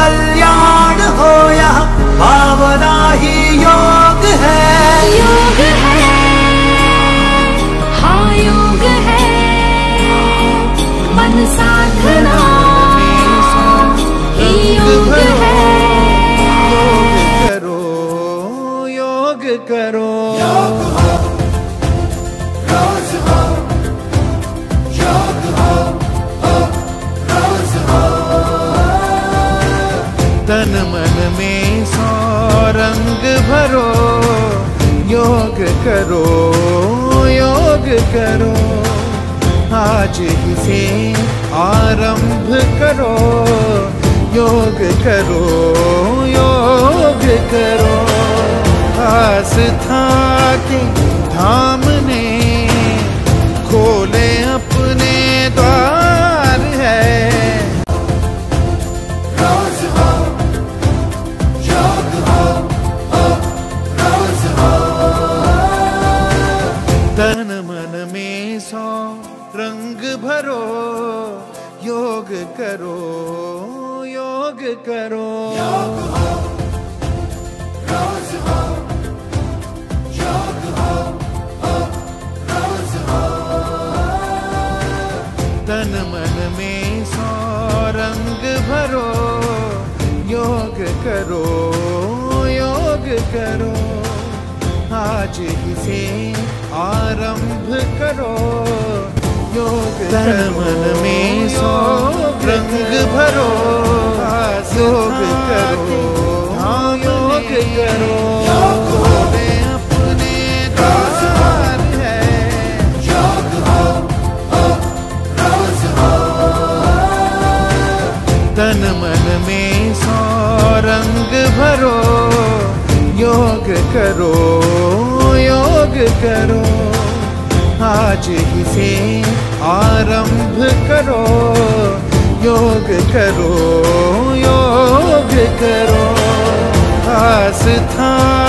कल्याण हो यह भावना ही योग है। योग है। हाँ योग है। मन साधना तन मन में सौ रंग भरो, योग करो योग करो। आज ही से आरंभ करो, योग करो योग करो। आस्था के धाम सौ रंग भरो योग करो योग करो। योग हो रोज हो योग हो हो रोज हो। तन मन में सौ रंग भरो योग करो योग करो। आज ही से आरंभ करो। योग में सौ रंग भरो योग करो योग करो तन मन में सौ रंग भरो योग करो योग करो। आज ही से करो योग करो योग करो। आस्था